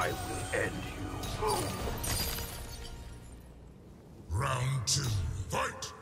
I will end you. Round two, fight!